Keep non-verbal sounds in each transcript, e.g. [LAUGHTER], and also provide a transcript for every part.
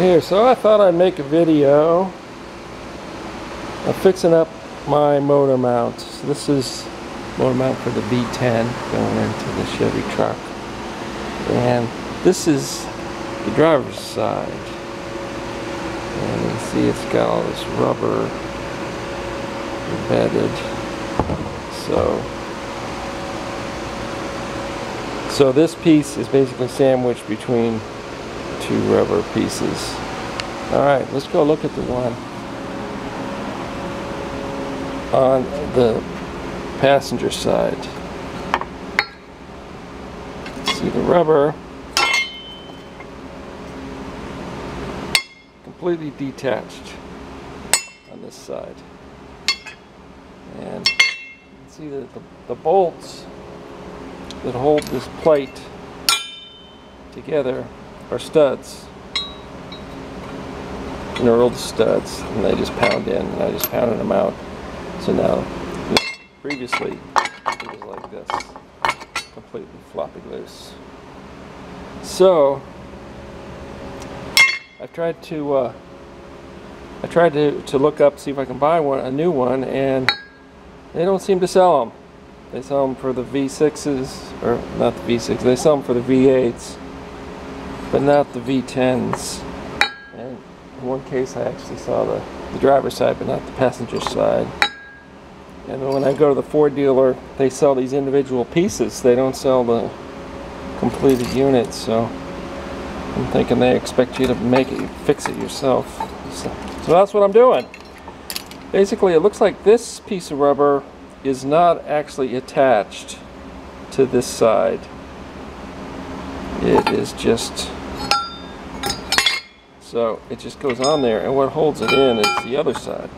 Here, so I thought I'd make a video of fixing up my motor mount. So this is motor mount for the V10 going into the Chevy truck. And this is the driver's side. And you see it's got all this rubber embedded. So so this piece is basically sandwiched between two rubber pieces. Alright, let's go look at the one on the passenger side. See the rubber completely detached on this side. And see that the, the bolts that hold this plate together are studs. Knurled studs, and they just pound in, and I just pounded them out. So now, previously, it was like this, completely floppy loose. So, I've tried to, uh, I tried to, to look up, see if I can buy one, a new one, and they don't seem to sell them. They sell them for the V6s, or not the V6, they sell them for the V8s, but not the V10s. And in one case I actually saw the, the driver's side, but not the passenger side. And when I go to the Ford dealer, they sell these individual pieces. They don't sell the completed units, so I'm thinking they expect you to make it, fix it yourself. So, so that's what I'm doing. Basically, it looks like this piece of rubber is not actually attached to this side. It is just, so it just goes on there and what holds it in is the other side.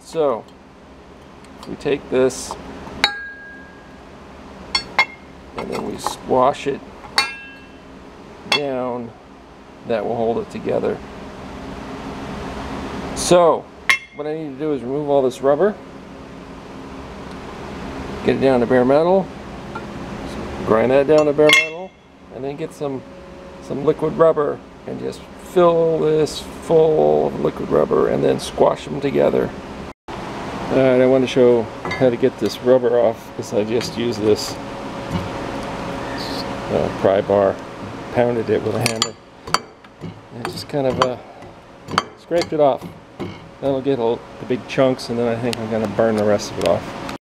So, we take this and then we squash it down, that will hold it together. So, what I need to do is remove all this rubber, get it down to bare metal, grind that down to bare metal, and then get some some liquid rubber and just fill this full of liquid rubber and then squash them together. Alright, I want to show how to get this rubber off because I just used this uh, pry bar, pounded it with a hammer, and just kind of uh, scraped it off. That'll get all the big chunks and then I think I'm going to burn the rest of it off.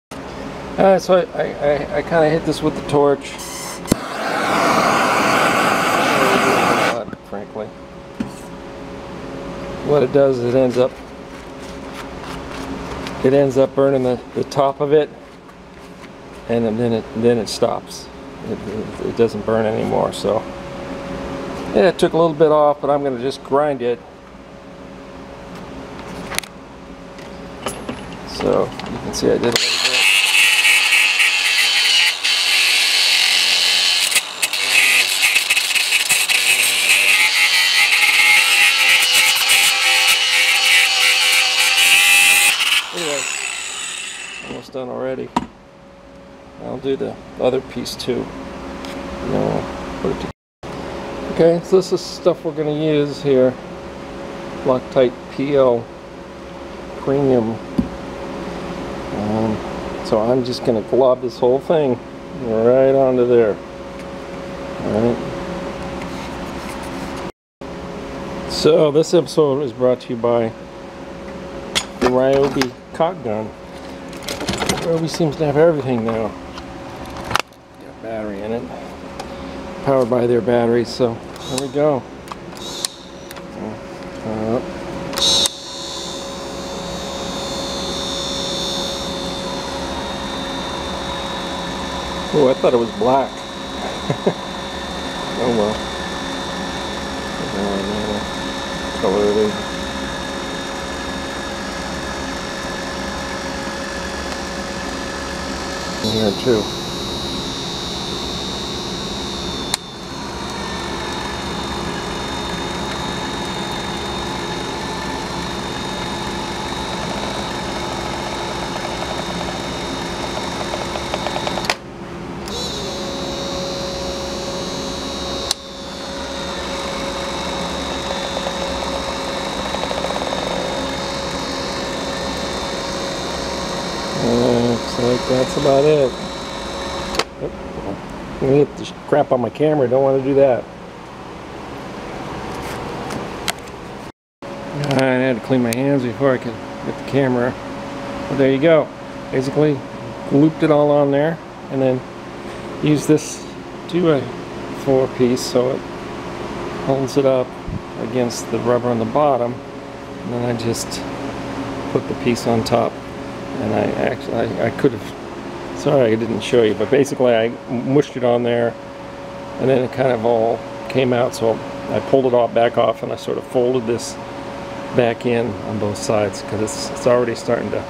Alright, so I, I, I kind of hit this with the torch. What it does is it ends up it ends up burning the, the top of it and then it then it stops. It, it, it doesn't burn anymore so. Yeah, it took a little bit off but I'm going to just grind it. So you can see I did already. I'll do the other piece too. Okay, so this is stuff we're going to use here. Loctite PL Premium um, so I'm just going to glob this whole thing right onto there. Alright. So this episode is brought to you by the Ryobi caulk gun. Ryobi seems to have everything now. Got battery in it. Powered by their batteries, so there we go. Uh, Oh, I thought it was black. [LAUGHS] oh well. Color it is. Here too. Looks like that's about it. Oh, I'm gonna get this crap on my camera. Don't want to do that. I had to clean my hands before I could get the camera. But there you go. Basically, looped it all on there, and then use this do a four piece so it holds it up against the rubber on the bottom and then I just put the piece on top and I actually I, I could have sorry I didn't show you but basically I mushed it on there and then it kind of all came out so I pulled it all back off and I sort of folded this back in on both sides because it's, it's already starting to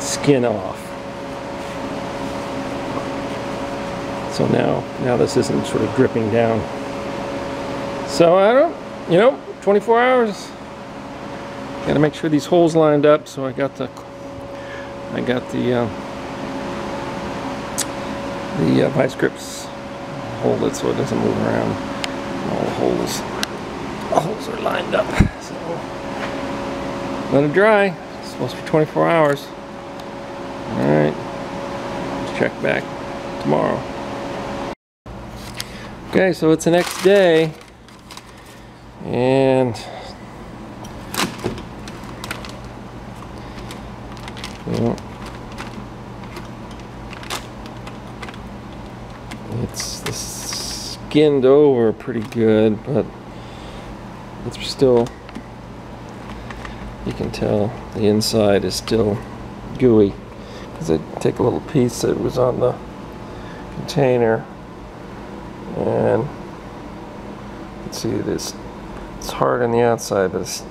skin off. So now now this isn't sort of dripping down. So I don't you know 24 hours. Got to make sure these holes lined up so I got the I got the uh, the uh, vice grips. Hold it so it doesn't move around. All the holes all holes are lined up so. Let it dry. It's supposed to be 24 hours. All right let's check back tomorrow. Okay so it's the next day. And yeah, it's, skinned over pretty good, but it's still, you can tell the inside is still gooey. Because I take a little piece that was on the container and you can see it is it's hard on the outside, but it's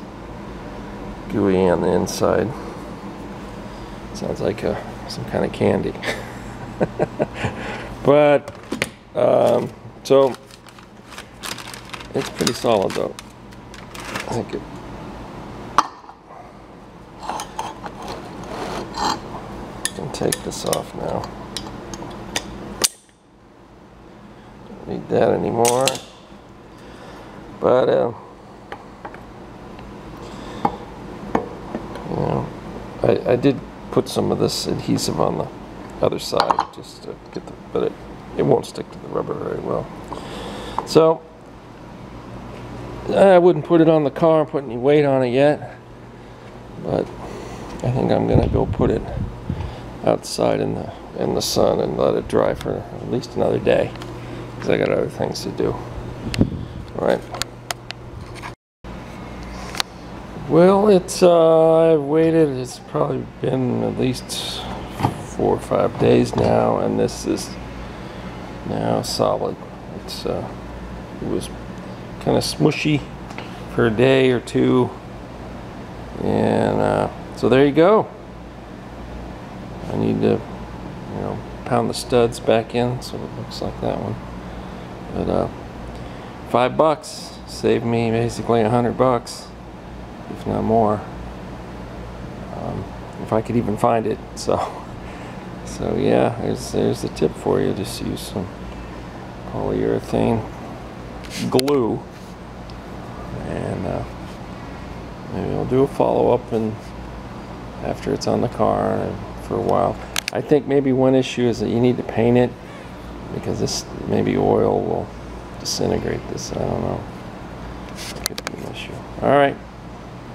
gooey on the inside. Sounds like a, some kind of candy. [LAUGHS] but, um, so, it's pretty solid though. I think it. can take this off now. Don't need that anymore. But, uh, you know, I, I did put some of this adhesive on the other side just to get the, but it, it won't stick to the rubber very well. So, I wouldn't put it on the car and put any weight on it yet, but I think I'm gonna go put it outside in the in the sun and let it dry for at least another day because I got other things to do. All right. Well, it's uh, I've waited. It's probably been at least four or five days now, and this is now solid. It's uh, it was kind of smushy for a day or two, and uh, so there you go. I need to, you know, pound the studs back in so it looks like that one. But uh, five bucks saved me basically a hundred bucks if not more. Um, if I could even find it. So, [LAUGHS] so yeah, there's there's the tip for you. Just use some polyurethane glue, and uh, maybe I'll do a follow up and after it's on the car for a while. I think maybe one issue is that you need to paint it because this maybe oil will disintegrate this. I don't know. Could be an issue. All right.